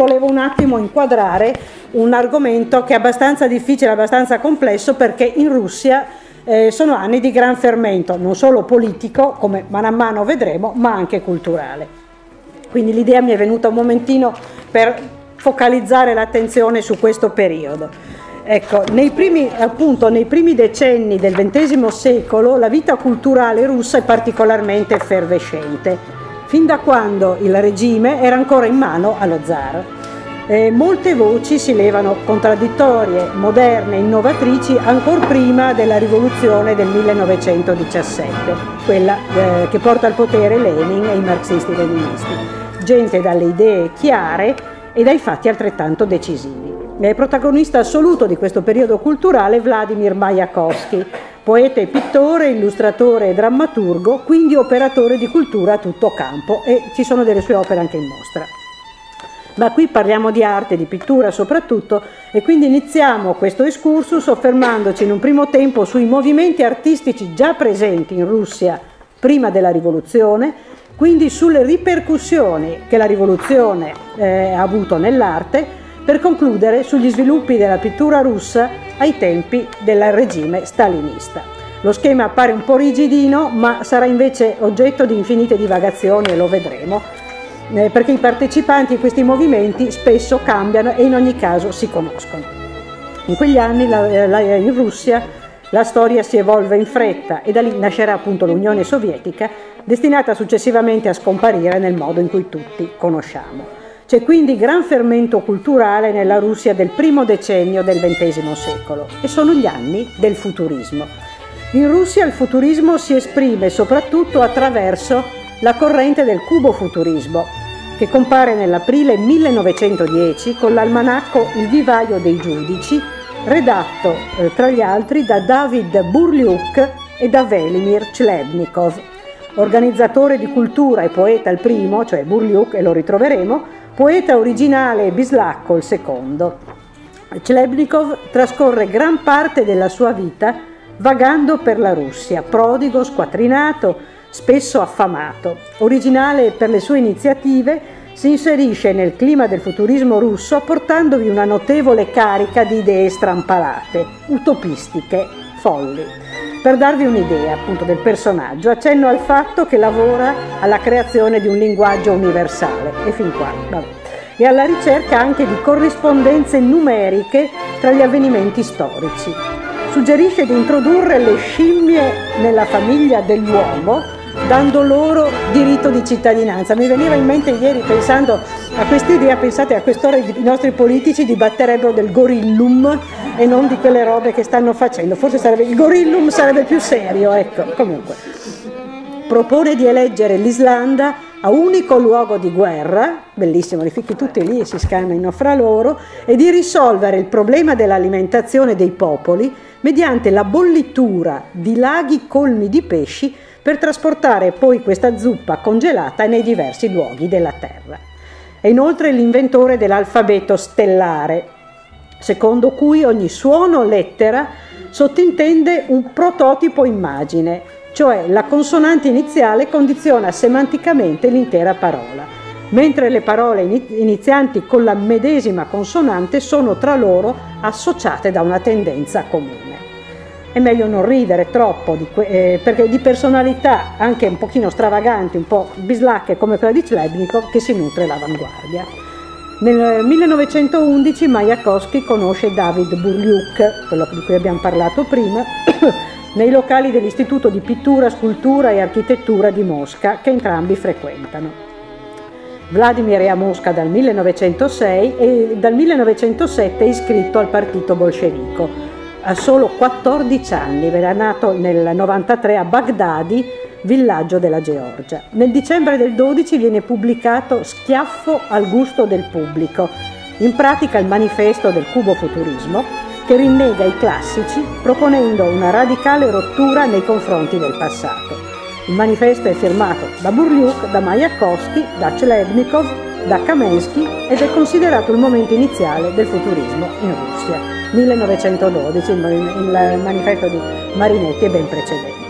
volevo un attimo inquadrare un argomento che è abbastanza difficile, abbastanza complesso perché in Russia eh, sono anni di gran fermento, non solo politico, come man mano vedremo, ma anche culturale. Quindi l'idea mi è venuta un momentino per focalizzare l'attenzione su questo periodo. Ecco, nei primi, appunto, nei primi decenni del XX secolo la vita culturale russa è particolarmente effervescente fin da quando il regime era ancora in mano allo zar. Eh, molte voci si levano contraddittorie, moderne, innovatrici ancora prima della rivoluzione del 1917, quella eh, che porta al potere Lenin e i marxisti-leninisti. Gente dalle idee chiare e dai fatti altrettanto decisivi. È protagonista assoluto di questo periodo culturale Vladimir Mayakovsky, poeta e pittore, illustratore e drammaturgo, quindi operatore di cultura a tutto campo e ci sono delle sue opere anche in mostra. Ma qui parliamo di arte, di pittura soprattutto, e quindi iniziamo questo excursus soffermandoci in un primo tempo sui movimenti artistici già presenti in Russia prima della rivoluzione, quindi sulle ripercussioni che la rivoluzione eh, ha avuto nell'arte per concludere sugli sviluppi della pittura russa ai tempi del regime stalinista. Lo schema appare un po' rigidino, ma sarà invece oggetto di infinite divagazioni e lo vedremo, eh, perché i partecipanti a questi movimenti spesso cambiano e in ogni caso si conoscono. In quegli anni la, la, in Russia la storia si evolve in fretta e da lì nascerà appunto l'Unione Sovietica, destinata successivamente a scomparire nel modo in cui tutti conosciamo. C'è quindi gran fermento culturale nella Russia del primo decennio del XX secolo e sono gli anni del futurismo. In Russia il futurismo si esprime soprattutto attraverso la corrente del cubofuturismo, che compare nell'aprile 1910 con l'almanacco Il vivaio dei giudici, redatto eh, tra gli altri da David Burliuk e da Velimir Chlebnikov. Organizzatore di cultura e poeta il primo, cioè Burliuk, e lo ritroveremo, poeta originale e bislacco il secondo. Chlebnikov trascorre gran parte della sua vita vagando per la Russia, prodigo, squattrinato, spesso affamato. Originale per le sue iniziative, si inserisce nel clima del futurismo russo portandovi una notevole carica di idee strampalate, utopistiche, folli. Per darvi un'idea appunto del personaggio, accenno al fatto che lavora alla creazione di un linguaggio universale e fin qua, vabbè. e alla ricerca anche di corrispondenze numeriche tra gli avvenimenti storici. Suggerisce di introdurre le scimmie nella famiglia dell'uomo dando loro diritto di cittadinanza. Mi veniva in mente ieri pensando a questa idea, pensate a quest'ora i nostri politici dibatterebbero del gorillum e non di quelle robe che stanno facendo. Forse sarebbe, il gorillum sarebbe più serio, ecco, comunque. Propone di eleggere l'Islanda a unico luogo di guerra, bellissimo, li ficchi tutti lì e si scannano fra loro, e di risolvere il problema dell'alimentazione dei popoli mediante la bollitura di laghi colmi di pesci per trasportare poi questa zuppa congelata nei diversi luoghi della Terra. È inoltre l'inventore dell'alfabeto stellare, secondo cui ogni suono o lettera sottintende un prototipo immagine, cioè la consonante iniziale condiziona semanticamente l'intera parola, mentre le parole inizianti con la medesima consonante sono tra loro associate da una tendenza comune. È meglio non ridere troppo, di eh, perché di personalità anche un pochino stravaganti, un po' bislacche come quella di Chlebnikov, che si nutre l'avanguardia. Nel 1911 Majakovsky conosce David Burliuk, quello di cui abbiamo parlato prima, nei locali dell'Istituto di Pittura, Scultura e Architettura di Mosca, che entrambi frequentano. Vladimir è a Mosca dal 1906 e dal 1907 è iscritto al partito bolscevico. Ha solo 14 anni, era nato nel 93 a Baghdadi villaggio della Georgia. Nel dicembre del 12 viene pubblicato Schiaffo al gusto del pubblico, in pratica il manifesto del cubofuturismo, che rinnega i classici proponendo una radicale rottura nei confronti del passato. Il manifesto è firmato da Burliuk, da Mayakovsky, da Chlebnikov, da Kamensky ed è considerato il momento iniziale del futurismo in Russia. 1912, il manifesto di Marinetti è ben precedente.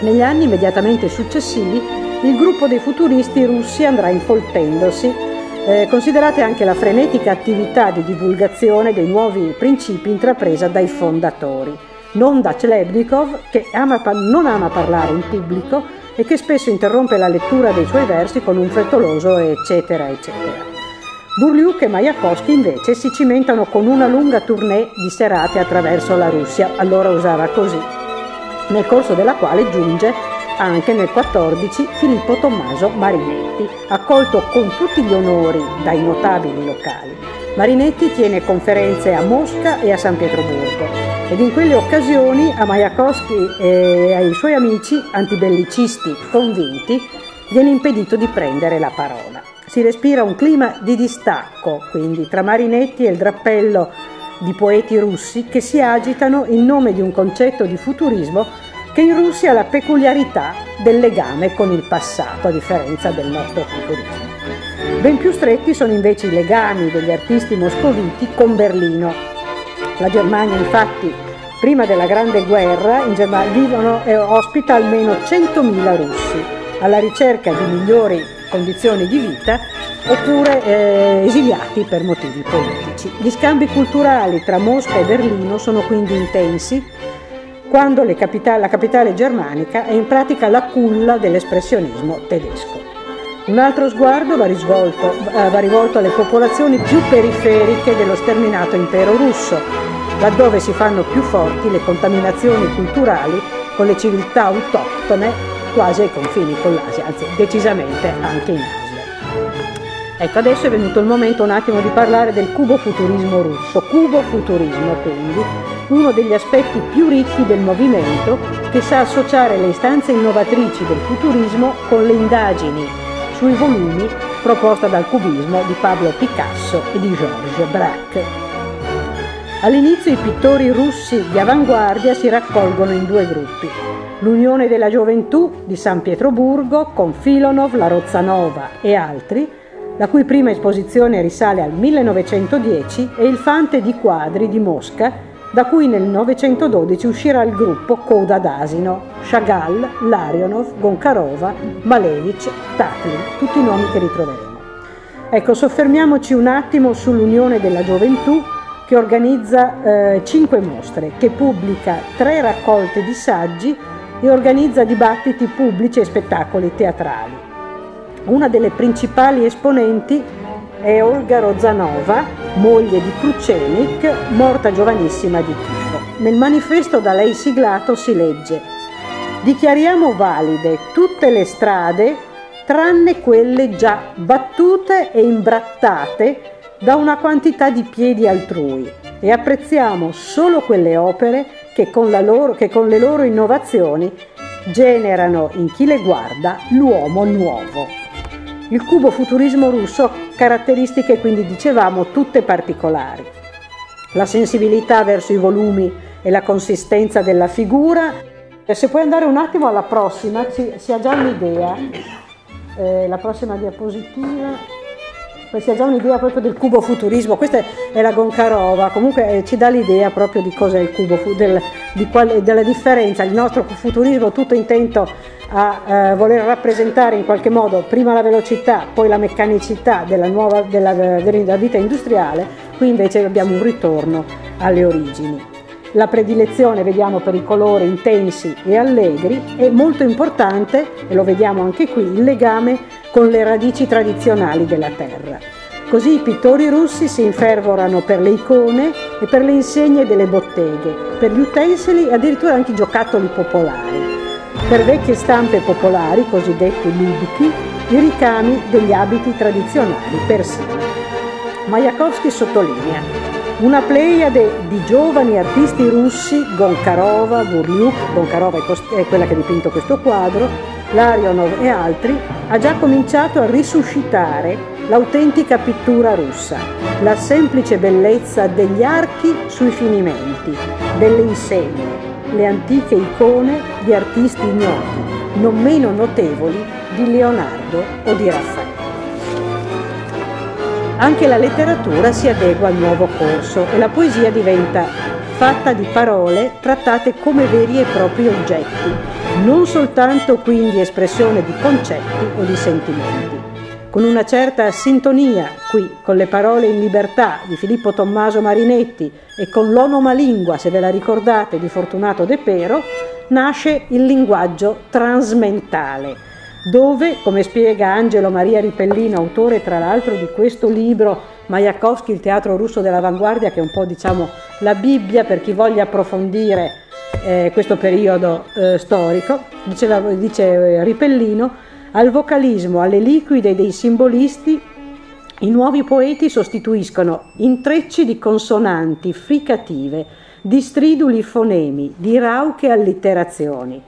Negli anni immediatamente successivi il gruppo dei futuristi russi andrà infoltendosi Eh, considerate anche la frenetica attività di divulgazione dei nuovi principi intrapresa dai fondatori, non da Chlebnikov, che ama, non ama parlare in pubblico e che spesso interrompe la lettura dei suoi versi con un frettoloso eccetera eccetera. Burliuk e Mayakovsky invece si cimentano con una lunga tournée di serate attraverso la Russia, allora usava così, nel corso della quale giunge anche nel 14 Filippo Tommaso Marinetti, accolto con tutti gli onori dai notabili locali. Marinetti tiene conferenze a Mosca e a San Pietroburgo ed in quelle occasioni a Majakovsky e ai suoi amici antibellicisti convinti viene impedito di prendere la parola. Si respira un clima di distacco, quindi, tra Marinetti e il drappello di poeti russi che si agitano in nome di un concetto di futurismo che in Russia ha la peculiarità del legame con il passato, a differenza del nostro futurismo. Ben più stretti sono invece i legami degli artisti moscoviti con Berlino. La Germania infatti, prima della Grande Guerra, in Germania vivono e ospita almeno 100.000 russi, alla ricerca di migliori condizioni di vita oppure eh, esiliati per motivi politici. Gli scambi culturali tra Mosca e Berlino sono quindi intensi quando capitali, la capitale germanica è in pratica la culla dell'espressionismo tedesco. Un altro sguardo va, risvolto, eh, va rivolto alle popolazioni più periferiche dello sterminato impero russo, laddove si fanno più forti le contaminazioni culturali con le civiltà autoctone quasi ai confini con l'Asia, anzi decisamente anche in Asia. Ecco, adesso è venuto il momento un attimo di parlare del cubo-futurismo russo. Cubo-futurismo, quindi, uno degli aspetti più ricchi del movimento che sa associare le istanze innovatrici del futurismo con le indagini sui volumi proposta dal cubismo di Pablo Picasso e di Georges Braque. All'inizio i pittori russi di avanguardia si raccolgono in due gruppi. L'Unione della Gioventù di San Pietroburgo con Filonov, la Rozzanova e altri, la cui prima esposizione risale al 1910, e il Fante di Quadri di Mosca da cui nel 1912 uscirà il gruppo Coda d'Asino, Chagall, Larionov, Goncarova, Malevich, Tatlin, tutti i nomi che ritroveremo. Ecco, soffermiamoci un attimo sull'Unione della Gioventù che organizza eh, cinque mostre, che pubblica tre raccolte di saggi e organizza dibattiti pubblici e spettacoli teatrali. Una delle principali esponenti è Olga Rozanova, moglie di Krucenik, morta giovanissima di tifo. Nel manifesto da lei siglato si legge Dichiariamo valide tutte le strade tranne quelle già battute e imbrattate da una quantità di piedi altrui e apprezziamo solo quelle opere che con, loro, che con le loro innovazioni generano in chi le guarda l'uomo nuovo. Il cubo-futurismo russo ha caratteristiche quindi dicevamo tutte particolari. La sensibilità verso i volumi e la consistenza della figura. Se puoi andare un attimo alla prossima, si, ha già un'idea. Eh, la prossima diapositiva si ha già un'idea proprio del cubo futurismo, questa è la Goncarova, comunque eh, ci dà l'idea proprio di cos'è il cubo, del, di qual, della differenza, il nostro futurismo tutto intento a eh, voler rappresentare in qualche modo prima la velocità, poi la meccanicità della, nuova, della, della vita industriale, qui invece abbiamo un ritorno alle origini. La predilezione, vediamo, per i colori intensi e allegri è molto importante, e lo vediamo anche qui, il legame con le radici tradizionali della terra. Così i pittori russi si infervorano per le icone e per le insegne delle botteghe, per gli utensili e addirittura anche i giocattoli popolari per vecchie stampe popolari, cosiddetti libchi, i ricami degli abiti tradizionali persino. Mayakovsky sottolinea una pleiade di giovani artisti russi, Gonkarova, Burliuk, Gonkarova è quella che ha dipinto questo quadro, Larionov e altri, ha già cominciato a risuscitare l'autentica pittura russa, la semplice bellezza degli archi sui finimenti, delle insegne, le antiche icone di artisti ignoti, non meno notevoli di Leonardo o di Raffaello. Anche la letteratura si adegua al nuovo corso e la poesia diventa fatta di parole trattate come veri e propri oggetti, non soltanto quindi espressione di concetti o di sentimenti. con una certa sintonia qui con le parole in libertà di Filippo Tommaso Marinetti e con l'onomalingua, se ve la ricordate, di Fortunato De Pero, nasce il linguaggio transmentale, dove, come spiega Angelo Maria Ripellino, autore tra l'altro di questo libro Majakovsky, il teatro russo dell'avanguardia, che è un po' diciamo la Bibbia per chi voglia approfondire eh, questo periodo eh, storico, diceva, dice eh, Ripellino, al vocalismo, alle liquide dei simbolisti, i nuovi poeti sostituiscono intrecci di consonanti fricative, di striduli fonemi, di rauche allitterazioni.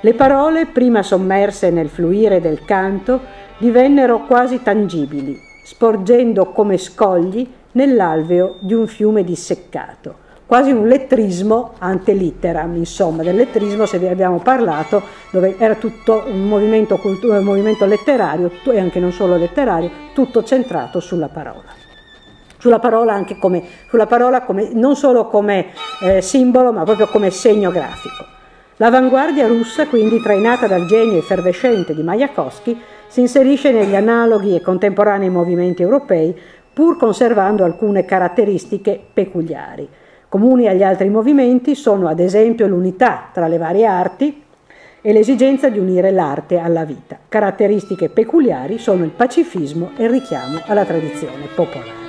Le parole, prima sommerse nel fluire del canto, divennero quasi tangibili, sporgendo come scogli nell'alveo di un fiume disseccato quasi un lettrismo ante litteram, insomma, del lettrismo se vi abbiamo parlato, dove era tutto un movimento, un movimento letterario e anche non solo letterario, tutto centrato sulla parola. Sulla parola come, sulla parola come, non solo come eh, simbolo, ma proprio come segno grafico. L'avanguardia russa, quindi trainata dal genio effervescente di Majakovsky, si inserisce negli analoghi e contemporanei movimenti europei, pur conservando alcune caratteristiche peculiari. Comuni agli altri movimenti sono ad esempio l'unità tra le varie arti e l'esigenza di unire l'arte alla vita. Caratteristiche peculiari sono il pacifismo e il richiamo alla tradizione popolare.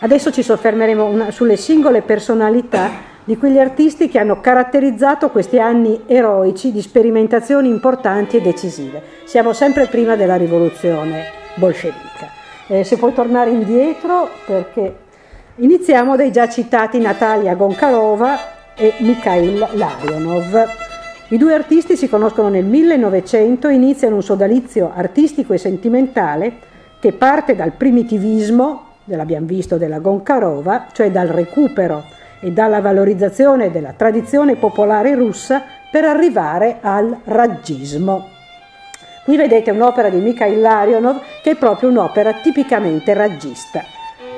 Adesso ci soffermeremo una, sulle singole personalità di quegli artisti che hanno caratterizzato questi anni eroici di sperimentazioni importanti e decisive. Siamo sempre prima della rivoluzione bolscevica. Eh, se puoi tornare indietro perché Iniziamo dai già citati Natalia Gonkarova e Mikhail Larionov. I due artisti si conoscono nel 1900 e iniziano un sodalizio artistico e sentimentale che parte dal primitivismo, l'abbiamo visto, della Gonkarova, cioè dal recupero e dalla valorizzazione della tradizione popolare russa per arrivare al raggismo. Qui vedete un'opera di Mikhail Larionov che è proprio un'opera tipicamente raggista.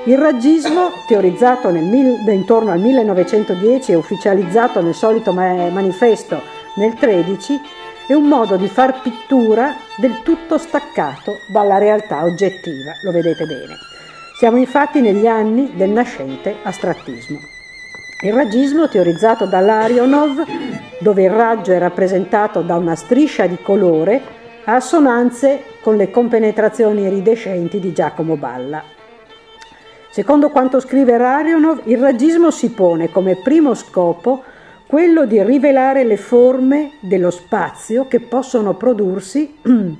Il raggismo, teorizzato nel, intorno al 1910 e ufficializzato nel solito manifesto nel 13, è un modo di far pittura del tutto staccato dalla realtà oggettiva, lo vedete bene. Siamo infatti negli anni del nascente astrattismo. Il raggismo, teorizzato da Larionov, dove il raggio è rappresentato da una striscia di colore, ha assonanze con le compenetrazioni iridescenti di Giacomo Balla. Secondo quanto scrive Rarionov, il raggismo si pone come primo scopo quello di rivelare le forme dello spazio che possono prodursi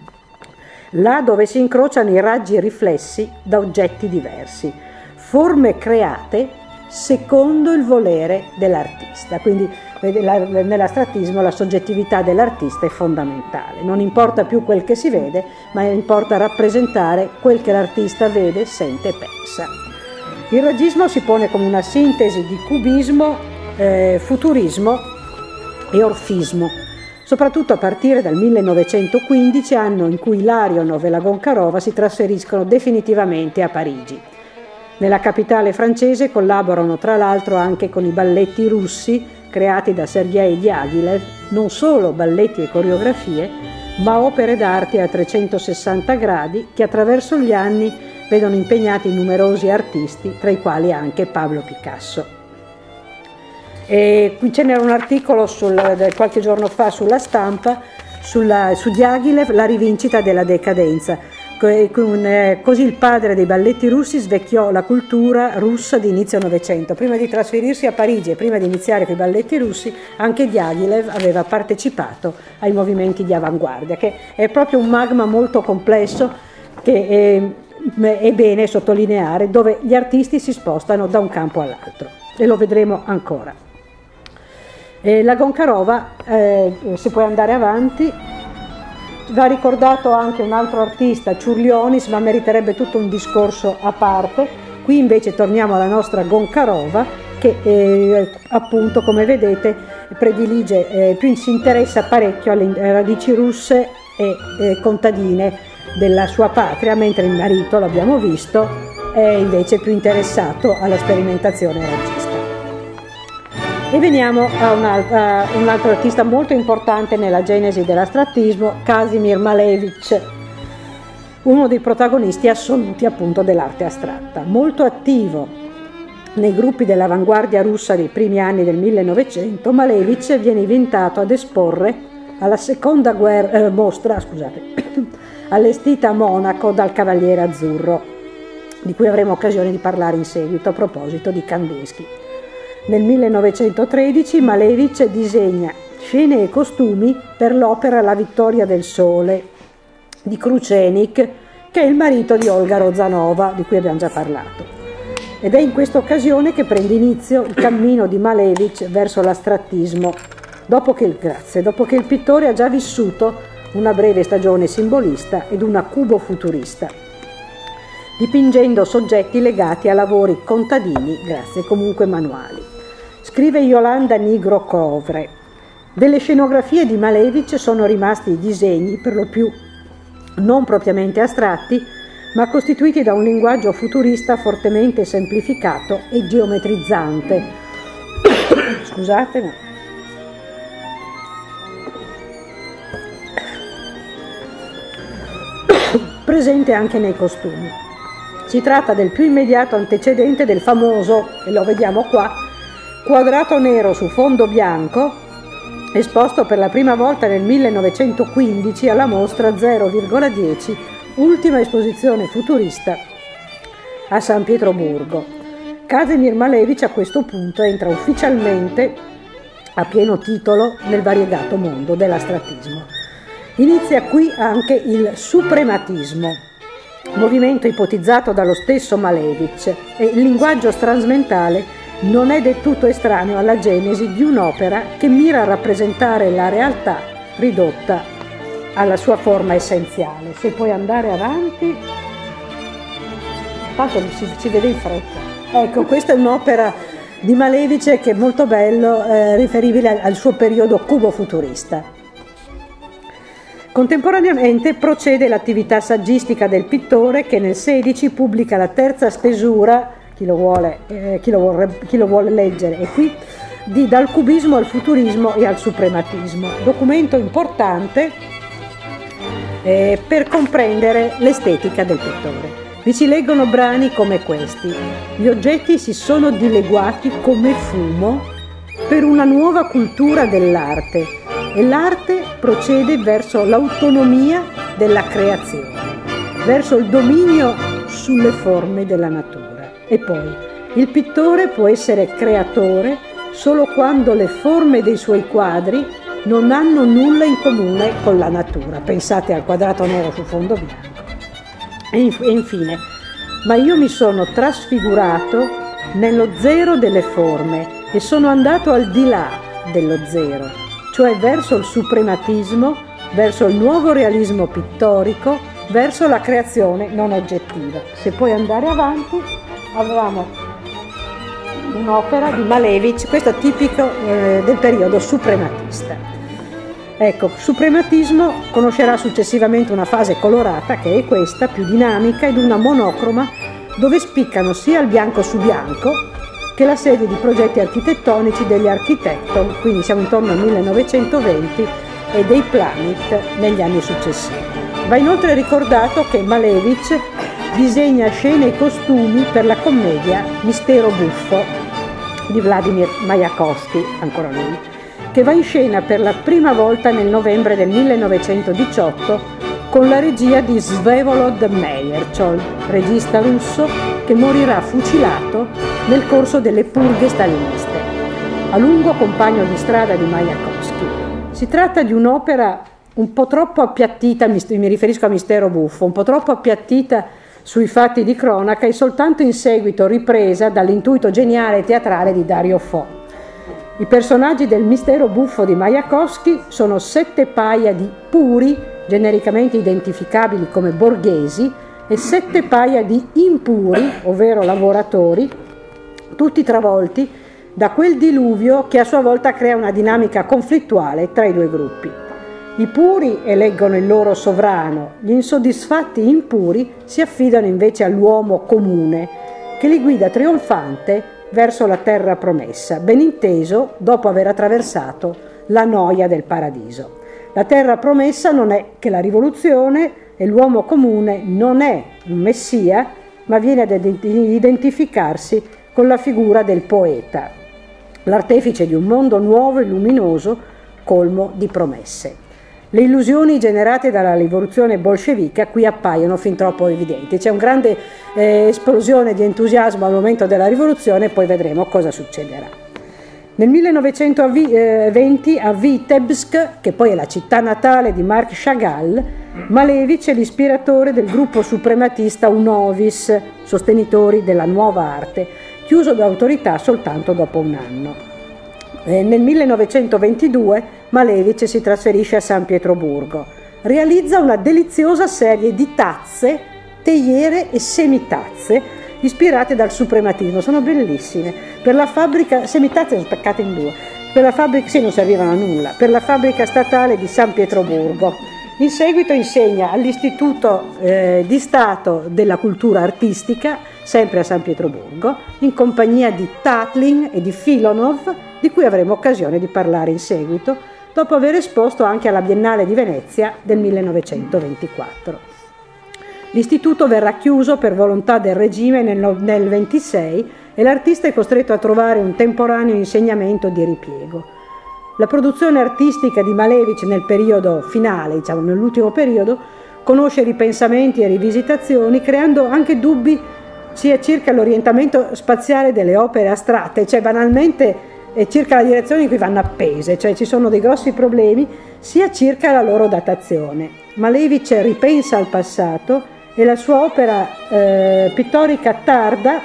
là dove si incrociano i raggi riflessi da oggetti diversi, forme create secondo il volere dell'artista. Quindi nell'astrattismo la soggettività dell'artista è fondamentale. Non importa più quel che si vede, ma importa rappresentare quel che l'artista vede, sente e pensa. Il ragismo si pone come una sintesi di cubismo, eh, futurismo e orfismo, soprattutto a partire dal 1915, anno in cui Larionov e la Goncarova si trasferiscono definitivamente a Parigi. Nella capitale francese collaborano tra l'altro anche con i balletti russi creati da Sergei Diaghilev, non solo balletti e coreografie, ma opere d'arte a 360 gradi che attraverso gli anni vedono impegnati numerosi artisti, tra i quali anche Pablo Picasso. E qui ce n'era un articolo sul, qualche giorno fa sulla stampa sulla, su Diaghilev, La rivincita della decadenza. Eh, così il padre dei balletti russi svecchiò la cultura russa di inizio Novecento. Prima di trasferirsi a Parigi e prima di iniziare con i balletti russi, anche Diaghilev aveva partecipato ai movimenti di avanguardia, che è proprio un magma molto complesso che è, è bene sottolineare dove gli artisti si spostano da un campo all'altro e lo vedremo ancora. E la Goncarova, eh, se puoi andare avanti, va ricordato anche un altro artista, Ciurlionis, ma meriterebbe tutto un discorso a parte. Qui invece torniamo alla nostra Goncarova che eh, appunto come vedete predilige, eh, più si interessa parecchio alle radici russe e eh, contadine della sua patria, mentre il marito, l'abbiamo visto, è invece più interessato alla sperimentazione raggista. E veniamo a un, altro, a un altro artista molto importante nella genesi dell'astrattismo, Casimir Malevich. uno dei protagonisti assoluti appunto dell'arte astratta. Molto attivo nei gruppi dell'avanguardia russa dei primi anni del 1900, Malevich viene invitato ad esporre alla seconda guerra, eh, mostra scusate, allestita a Monaco dal Cavaliere Azzurro, di cui avremo occasione di parlare in seguito a proposito di Kandinsky. Nel 1913 Malevich disegna scene e costumi per l'opera La vittoria del sole di Krucenik, che è il marito di Olga Rozanova, di cui abbiamo già parlato. Ed è in questa occasione che prende inizio il cammino di Malevich verso l'astrattismo, dopo dopo che il pittore ha già vissuto una breve stagione simbolista ed una cubo futurista, dipingendo soggetti legati a lavori contadini, grazie, comunque manuali. Scrive Yolanda Nigro Covre. Delle scenografie di Malevich sono rimasti i disegni, per lo più non propriamente astratti, ma costituiti da un linguaggio futurista fortemente semplificato e geometrizzante. Scusate, ma presente anche nei costumi. Si tratta del più immediato antecedente del famoso, e lo vediamo qua, quadrato nero su fondo bianco esposto per la prima volta nel 1915 alla mostra 0,10, ultima esposizione futurista a San Pietroburgo. Kazimir Malevich a questo punto entra ufficialmente a pieno titolo nel variegato mondo dell'astrattismo. Inizia qui anche il suprematismo, movimento ipotizzato dallo stesso Malevich e il linguaggio transmentale non è del tutto estraneo alla genesi di un'opera che mira a rappresentare la realtà ridotta alla sua forma essenziale. Se puoi andare avanti, tanto si, si vede in fretta. Ecco, questa è un'opera di Malevice che è molto bello, eh, riferibile al suo periodo cubo-futurista. Contemporaneamente procede l'attività saggistica del pittore che nel 16 pubblica la terza stesura chi lo vuole, eh, chi lo vuole, chi lo vuole leggere, e qui di Dal cubismo al futurismo e al suprematismo, documento importante eh, per comprendere l'estetica del pittore. Vi si leggono brani come questi. Gli oggetti si sono dileguati come fumo per una nuova cultura dell'arte e l'arte procede verso l'autonomia della creazione, verso il dominio sulle forme della natura. E poi, il pittore può essere creatore solo quando le forme dei suoi quadri non hanno nulla in comune con la natura. Pensate al quadrato nero su fondo bianco. E infine, ma io mi sono trasfigurato nello zero delle forme e sono andato al di là dello zero, cioè verso il suprematismo, verso il nuovo realismo pittorico, verso la creazione non oggettiva. Se puoi andare avanti, avevamo un'opera di Malevich, questo tipico eh, del periodo suprematista. Ecco, suprematismo conoscerà successivamente una fase colorata, che è questa, più dinamica, ed una monocroma, dove spiccano sia il bianco su bianco che la serie di progetti architettonici degli Architecton, quindi siamo intorno al 1920, e dei Planet negli anni successivi. Va inoltre ricordato che Malevich disegna scene e costumi per la commedia Mistero buffo di Vladimir Majakovsky, ancora lui, che va in scena per la prima volta nel novembre del 1918 con la regia di Svevolod Meyerchol, regista russo che morirà fucilato nel corso delle purghe staliniste, a lungo compagno di strada di Majakovsky. Si tratta di un'opera un po' troppo appiattita, mi riferisco a Mistero buffo, un po' troppo appiattita sui fatti di cronaca e soltanto in seguito ripresa dall'intuito geniale teatrale di Dario Fo. I personaggi del mistero buffo di Majakovsky sono sette paia di puri, genericamente identificabili come borghesi, e sette paia di impuri, ovvero lavoratori, tutti travolti da quel diluvio che a sua volta crea una dinamica conflittuale tra i due gruppi. I puri eleggono il loro sovrano, gli insoddisfatti impuri si affidano invece all'uomo comune che li guida trionfante verso la terra promessa, ben inteso dopo aver attraversato la noia del paradiso. La terra promessa non è che la rivoluzione, e l'uomo comune non è un messia, ma viene ad identificarsi con la figura del poeta, l'artefice di un mondo nuovo e luminoso, colmo di promesse. Le illusioni generate dalla rivoluzione bolscevica qui appaiono fin troppo evidenti. C'è una grande eh, esplosione di entusiasmo al momento della rivoluzione poi vedremo cosa succederà. Nel 1920 a Vitebsk, che poi è la città natale di Marc Chagall, Malevich è l'ispiratore del gruppo suprematista Unovis, sostenitori della nuova arte, chiuso da autorità soltanto dopo un anno. E nel 1922 Malevich si trasferisce a San Pietroburgo. Realizza una deliziosa serie di tazze, teiere e semitazze ispirate dal suprematismo. Sono bellissime. Per la fabbrica, semitazze sono staccate in due. Per la fabbrica, sì, non servivano a nulla. Per la fabbrica statale di San Pietroburgo. In seguito insegna all'Istituto eh, di Stato della Cultura Artistica, sempre a San Pietroburgo, in compagnia di Tatlin e di Filonov, di cui avremo occasione di parlare in seguito dopo aver esposto anche alla Biennale di Venezia del 1924. L'istituto verrà chiuso per volontà del regime nel 1926 e l'artista è costretto a trovare un temporaneo insegnamento di ripiego. La produzione artistica di Malevich nel periodo finale, diciamo nell'ultimo periodo, conosce ripensamenti e rivisitazioni, creando anche dubbi sia circa l'orientamento spaziale delle opere astratte, cioè banalmente e circa la direzione in cui vanno appese, cioè ci sono dei grossi problemi sia circa la loro datazione. Malevich ripensa al passato e la sua opera eh, pittorica tarda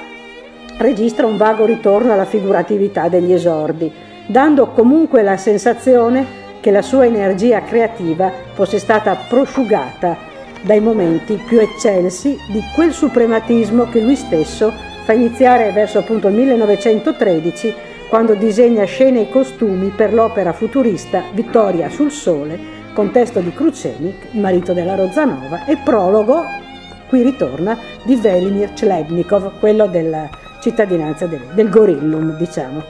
registra un vago ritorno alla figuratività degli esordi, dando comunque la sensazione che la sua energia creativa fosse stata prosciugata dai momenti più eccelsi di quel suprematismo che lui stesso fa iniziare verso appunto il 1913 quando disegna scene e costumi per l'opera futurista Vittoria sul Sole, con testo di Krucenik, marito della Rozanova, e prologo, qui ritorna, di Velimir Chlebnikov, quello della cittadinanza del, del Gorillum, diciamo.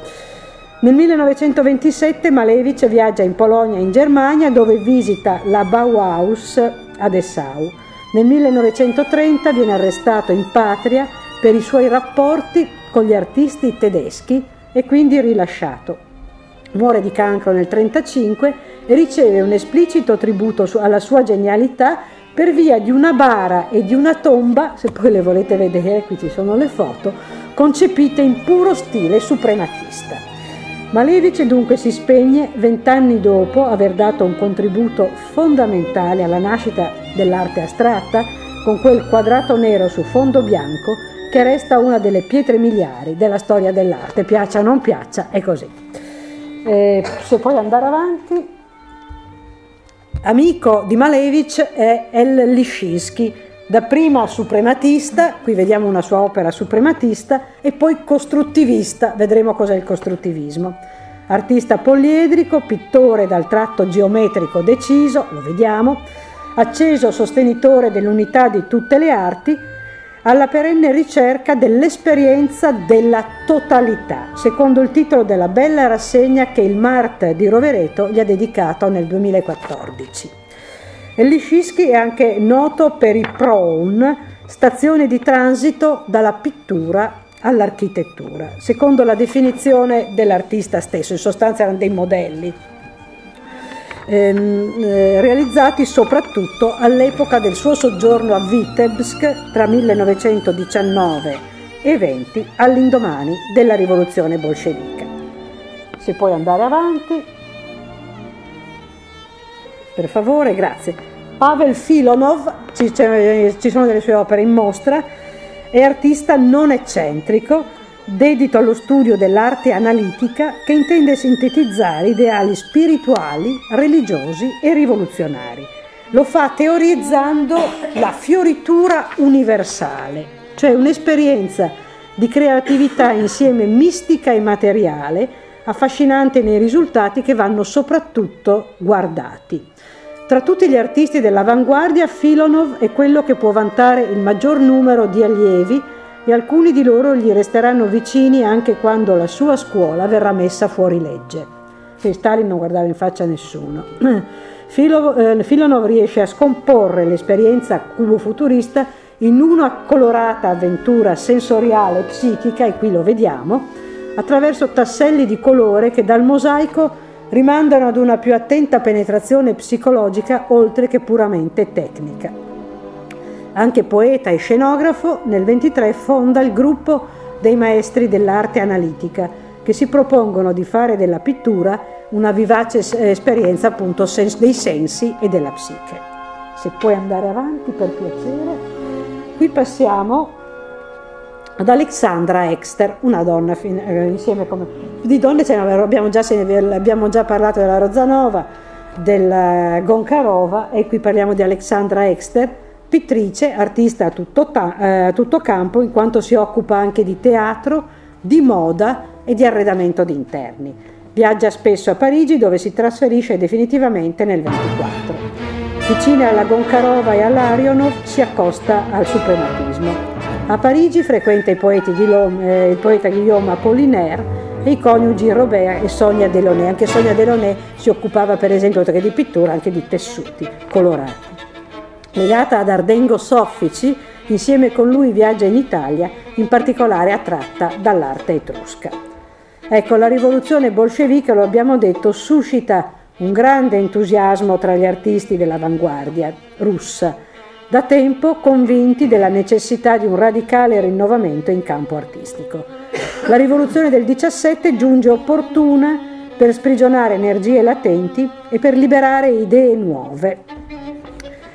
Nel 1927 Malevich viaggia in Polonia e in Germania dove visita la Bauhaus a Dessau. Nel 1930 viene arrestato in patria per i suoi rapporti con gli artisti tedeschi e quindi rilasciato. Muore di cancro nel 1935 e riceve un esplicito tributo alla sua genialità per via di una bara e di una tomba, se poi le volete vedere, qui ci sono le foto, concepite in puro stile suprematista. Malevich dunque si spegne vent'anni dopo aver dato un contributo fondamentale alla nascita dell'arte astratta con quel quadrato nero su fondo bianco che resta una delle pietre miliari della storia dell'arte, piaccia o non piaccia, è così. Eh, se puoi andare avanti, amico di Malevich è El Dapprima suprematista, qui vediamo una sua opera suprematista, e poi costruttivista, vedremo cos'è il costruttivismo. Artista poliedrico, pittore dal tratto geometrico deciso, lo vediamo, acceso sostenitore dell'unità di tutte le arti, alla perenne ricerca dell'esperienza della totalità, secondo il titolo della bella rassegna che il Mart di Rovereto gli ha dedicato nel 2014. Liscischi è anche noto per i PROUN, stazione di transito dalla pittura all'architettura, secondo la definizione dell'artista stesso, in sostanza erano dei modelli ehm, eh, realizzati soprattutto all'epoca del suo soggiorno a Vitebsk tra 1919 e 20 all'indomani della rivoluzione bolscevica. Se puoi andare avanti, per favore, grazie. Pavel Filonov, ci, ci sono delle sue opere in mostra, è artista non eccentrico, dedito allo studio dell'arte analitica che intende sintetizzare ideali spirituali, religiosi e rivoluzionari. Lo fa teorizzando la fioritura universale, cioè un'esperienza di creatività insieme mistica e materiale, affascinante nei risultati che vanno soprattutto guardati. Tra tutti gli artisti dell'avanguardia, Filonov è quello che può vantare il maggior numero di allievi e alcuni di loro gli resteranno vicini anche quando la sua scuola verrà messa fuori legge. E Stalin non guardava in faccia nessuno. Filonov riesce a scomporre l'esperienza cubo-futurista in una colorata avventura sensoriale e psichica, e qui lo vediamo, attraverso tasselli di colore che dal mosaico rimandano ad una più attenta penetrazione psicologica oltre che puramente tecnica. Anche poeta e scenografo, nel 23 fonda il gruppo dei maestri dell'arte analitica che si propongono di fare della pittura una vivace esperienza appunto dei sensi e della psiche. Se puoi andare avanti per piacere. Qui passiamo ad Alexandra Exter, una donna eh, insieme come di donne ce ne abbiamo già, abbiamo già parlato della Rozanova, della Goncarova e qui parliamo di Alexandra Exter, pittrice, artista a tutto, eh, tutto campo in quanto si occupa anche di teatro, di moda e di arredamento di interni. Viaggia spesso a Parigi dove si trasferisce definitivamente nel 24. Vicina alla Goncarova e all'Arionov si accosta al suprematismo. A Parigi frequenta Guillaume, eh, il poeta Guillaume Apollinaire e i coniugi Robert e Sonia Delaunay. Anche Sonia Delaunay si occupava per esempio oltre che di pittura anche di tessuti colorati. Legata ad Ardengo Soffici, insieme con lui viaggia in Italia, in particolare attratta dall'arte etrusca. Ecco, la rivoluzione bolscevica, lo abbiamo detto, suscita un grande entusiasmo tra gli artisti dell'avanguardia russa, da tempo convinti della necessità di un radicale rinnovamento in campo artistico. La rivoluzione del 17 giunge opportuna per sprigionare energie latenti e per liberare idee nuove.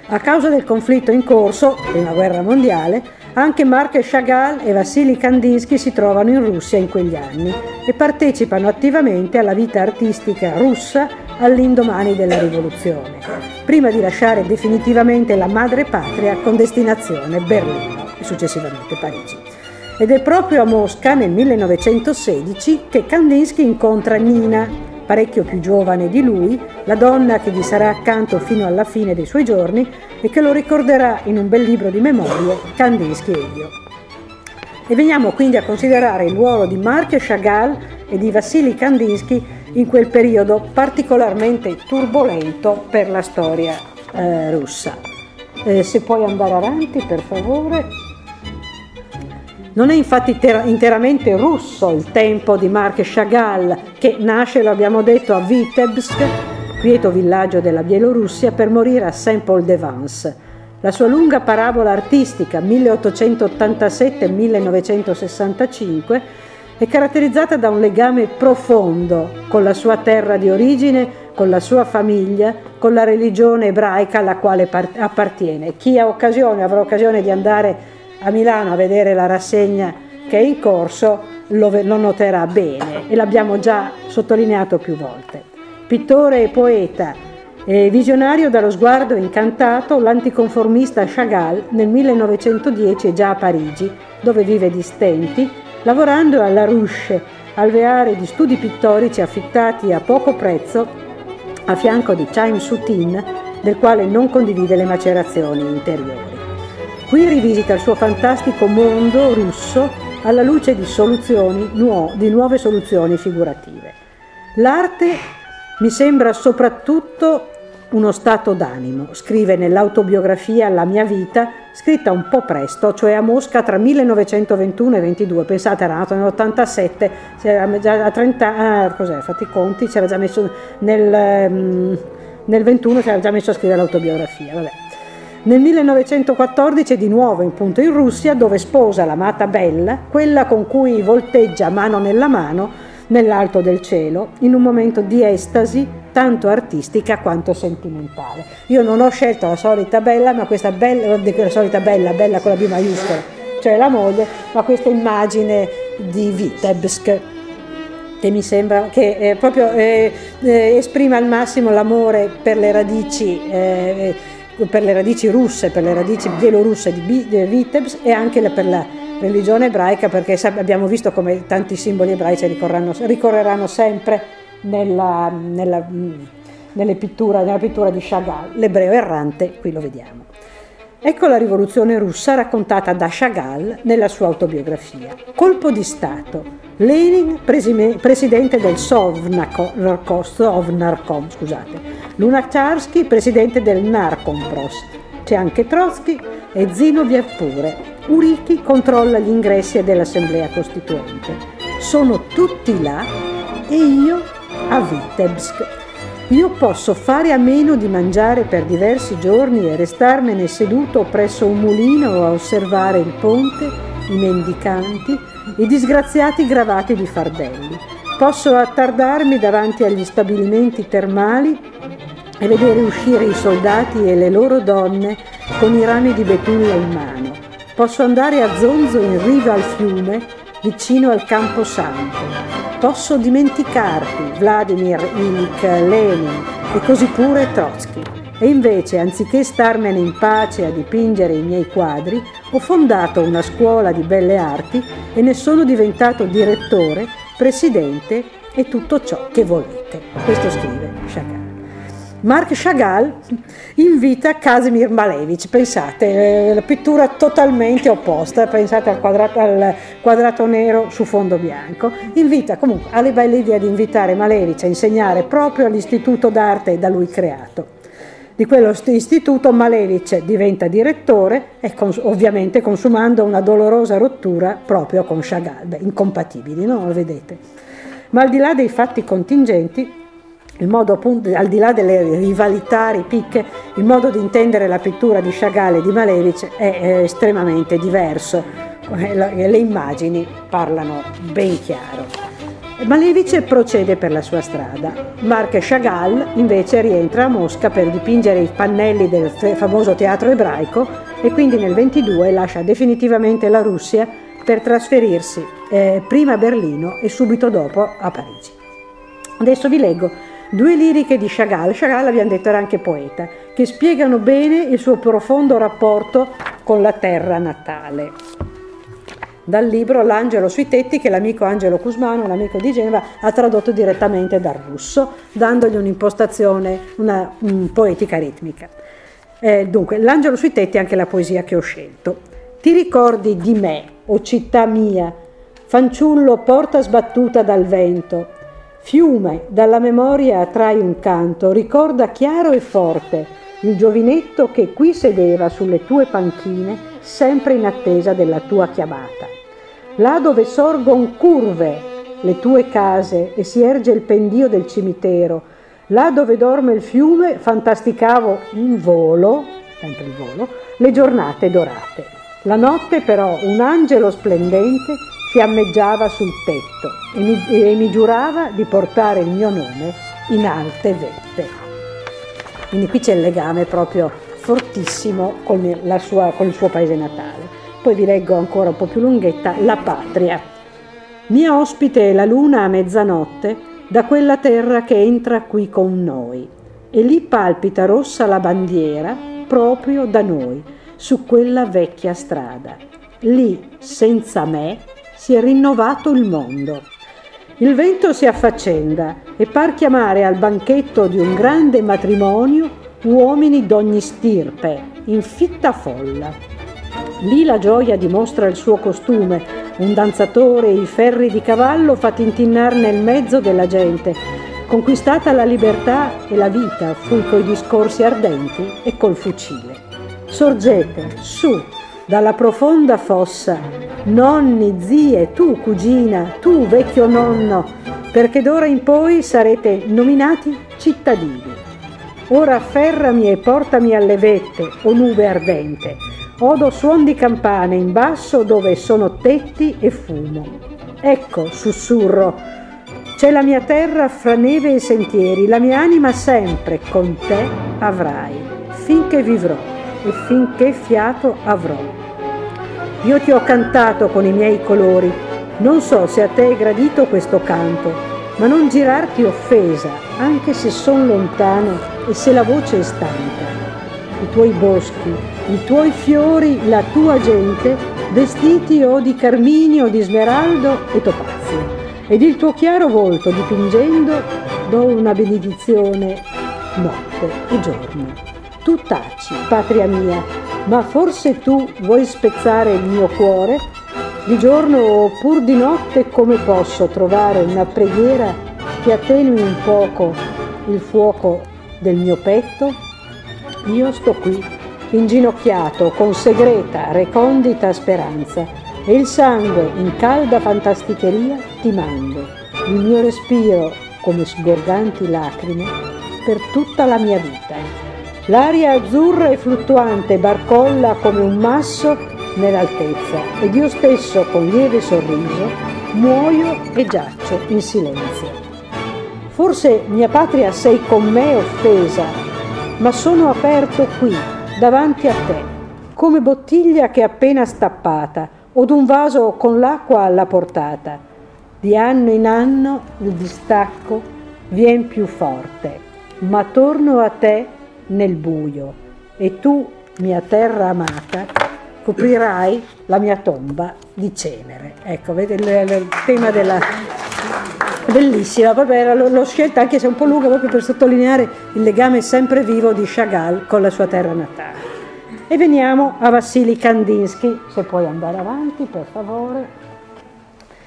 A causa del conflitto in corso, prima guerra mondiale, anche Mark Chagall e Vassili Kandinsky si trovano in Russia in quegli anni e partecipano attivamente alla vita artistica russa all'indomani della rivoluzione, prima di lasciare definitivamente la madre patria con destinazione Berlino e successivamente Parigi. Ed è proprio a Mosca nel 1916 che Kandinsky incontra Nina, parecchio più giovane di lui, la donna che gli sarà accanto fino alla fine dei suoi giorni e che lo ricorderà in un bel libro di memorie, Kandinsky e io. E veniamo quindi a considerare il ruolo di Marc Chagall e di Vassili Kandinsky in quel periodo particolarmente turbolento per la storia eh, russa. Eh, se puoi andare avanti, per favore. Non è infatti ter- interamente russo il tempo di Marc Chagall, che nasce, lo abbiamo detto, a Vitebsk, quieto villaggio della Bielorussia, per morire a Saint-Paul-de-Vence. La sua lunga parabola artistica 1887-1965 è caratterizzata da un legame profondo con la sua terra di origine, con la sua famiglia, con la religione ebraica alla quale appartiene. Chi ha occasione, avrà occasione di andare a Milano a vedere la rassegna che è in corso, lo, lo noterà bene e l'abbiamo già sottolineato più volte. Pittore e poeta, e visionario dallo sguardo incantato, l'anticonformista Chagall nel 1910 è già a Parigi, dove vive di stenti, lavorando alla Ruche, alveare di studi pittorici affittati a poco prezzo a fianco di Chaim Sutin, del quale non condivide le macerazioni interiori. Qui rivisita il suo fantastico mondo russo alla luce di, soluzioni, di nuove soluzioni figurative. L'arte mi sembra soprattutto uno stato d'animo, scrive nell'autobiografia La mia vita, scritta un po' presto, cioè a Mosca tra 1921 e 22. Pensate, era nato nell'87, c'era già a 30 anni, ah, cos'è, fatti i conti, c'era già messo nel, um, nel 21 c'era già messo a scrivere l'autobiografia. Vabbè. Nel 1914 è di nuovo in punto in Russia dove sposa l'amata Bella, quella con cui volteggia mano nella mano nell'alto del cielo, in un momento di estasi tanto artistica quanto sentimentale. Io non ho scelto la solita Bella, ma questa bella, la solita Bella, Bella con la B maiuscola, cioè la moglie, ma questa immagine di Vitebsk che mi sembra che eh, proprio eh, eh, esprima al massimo l'amore per le radici eh, per le radici russe, per le radici bielorusse di Vitebsk e anche per la religione ebraica perché abbiamo visto come tanti simboli ebraici ricorreranno sempre nella, nella, pittura, nella pittura di Chagall, l'ebreo errante, qui lo vediamo. Ecco la rivoluzione russa raccontata da Chagall nella sua autobiografia. Colpo di Stato. Lenin, presidente del Sovnarkom, scusate. Lunacharsky, presidente del Narkompros. C'è anche Trotsky e Zinoviev pure. Urichi controlla gli ingressi dell'Assemblea Costituente. Sono tutti là e io a Vitebsk io posso fare a meno di mangiare per diversi giorni e restarmene seduto presso un mulino a osservare il ponte, i mendicanti, i disgraziati gravati di fardelli. Posso attardarmi davanti agli stabilimenti termali e vedere uscire i soldati e le loro donne con i rami di betulla in mano. Posso andare a zonzo in riva al fiume, vicino al Campo Santo posso dimenticarti Vladimir Ilich Lenin e così pure Trotsky. E invece, anziché starmene in pace a dipingere i miei quadri, ho fondato una scuola di belle arti e ne sono diventato direttore, presidente e tutto ciò che volete. Questo scrive Chagall. Marc Chagall invita Casimir Malevich, pensate, eh, la pittura totalmente opposta, pensate al quadrato, al quadrato, nero su fondo bianco, invita comunque alle belle idee di invitare Malevich a insegnare proprio all'istituto d'arte da lui creato. Di quello istituto Malevich diventa direttore e cons- ovviamente consumando una dolorosa rottura proprio con Chagall, Beh, incompatibili, no? Lo vedete. Ma al di là dei fatti contingenti, il modo appunto, al di là delle rivalità, ripicche, il modo di intendere la pittura di Chagall e di Malevich è, è estremamente diverso. Le immagini parlano ben chiaro. Malevich procede per la sua strada. Marc Chagall invece rientra a Mosca per dipingere i pannelli del famoso teatro ebraico e quindi nel 22 lascia definitivamente la Russia per trasferirsi eh, prima a Berlino e subito dopo a Parigi. Adesso vi leggo Due liriche di Chagall, Chagall abbiamo detto era anche poeta, che spiegano bene il suo profondo rapporto con la terra natale. Dal libro L'angelo sui tetti che l'amico Angelo Cusmano, un amico di Genova, ha tradotto direttamente dal russo, dandogli un'impostazione, una un poetica ritmica. Eh, dunque, L'angelo sui tetti è anche la poesia che ho scelto. Ti ricordi di me, o città mia, fanciullo porta sbattuta dal vento, Fiume, dalla memoria trai un canto, ricorda chiaro e forte il giovinetto che qui sedeva sulle tue panchine, sempre in attesa della tua chiamata. Là dove sorgon curve le tue case e si erge il pendio del cimitero, là dove dorme il fiume, fantasticavo in volo, sempre il volo, le giornate dorate. La notte però un angelo splendente fiammeggiava sul tetto e mi, e mi giurava di portare il mio nome in alte vette. Quindi qui c'è il legame proprio fortissimo con, sua, con il suo paese natale. Poi vi leggo ancora un po' più lunghetta La patria. Mia ospite è la luna a mezzanotte da quella terra che entra qui con noi e lì palpita rossa la bandiera proprio da noi, su quella vecchia strada. Lì, senza me, si è rinnovato il mondo. Il vento si affaccenda e par chiamare al banchetto di un grande matrimonio uomini d'ogni stirpe, in fitta folla. Lì la gioia dimostra il suo costume, un danzatore i ferri di cavallo fa tintinnar nel mezzo della gente. Conquistata la libertà e la vita fui coi discorsi ardenti e col fucile. Sorgete, su, dalla profonda fossa, nonni, zie, tu cugina, tu vecchio nonno, perché d'ora in poi sarete nominati cittadini. Ora afferrami e portami alle vette, o nube ardente. Odo suon di campane in basso dove sono tetti e fumo. Ecco, sussurro, c'è la mia terra fra neve e sentieri, la mia anima sempre con te avrai, finché vivrò e finché fiato avrò. Io ti ho cantato con i miei colori, non so se a te è gradito questo canto, ma non girarti offesa, anche se son lontano e se la voce è stanca. I tuoi boschi, i tuoi fiori, la tua gente, vestiti o di carminio, di smeraldo e topazio, ed il tuo chiaro volto dipingendo do una benedizione notte e giorno. Tu taci, patria mia, Ma forse tu vuoi spezzare il mio cuore? Di giorno o pur di notte come posso trovare una preghiera che attenui un poco il fuoco del mio petto? Io sto qui, inginocchiato, con segreta, recondita speranza, e il sangue in calda fantasticheria ti mando, il mio respiro come sgorganti lacrime per tutta la mia vita. L'aria azzurra e fluttuante barcolla come un masso nell'altezza ed io stesso con lieve sorriso muoio e giaccio in silenzio. Forse mia patria sei con me offesa, ma sono aperto qui, davanti a te, come bottiglia che è appena stappata, o d'un vaso con l'acqua alla portata. Di anno in anno il distacco vien più forte, ma torno a te nel buio, e tu, mia terra amata, coprirai la mia tomba di cenere. Ecco, vede il, il tema della bellissima, vabbè, l'ho scelta anche se è un po' lunga proprio per sottolineare il legame sempre vivo di Chagall con la sua terra natale. E veniamo a Vassili Kandinsky, se puoi andare avanti per favore.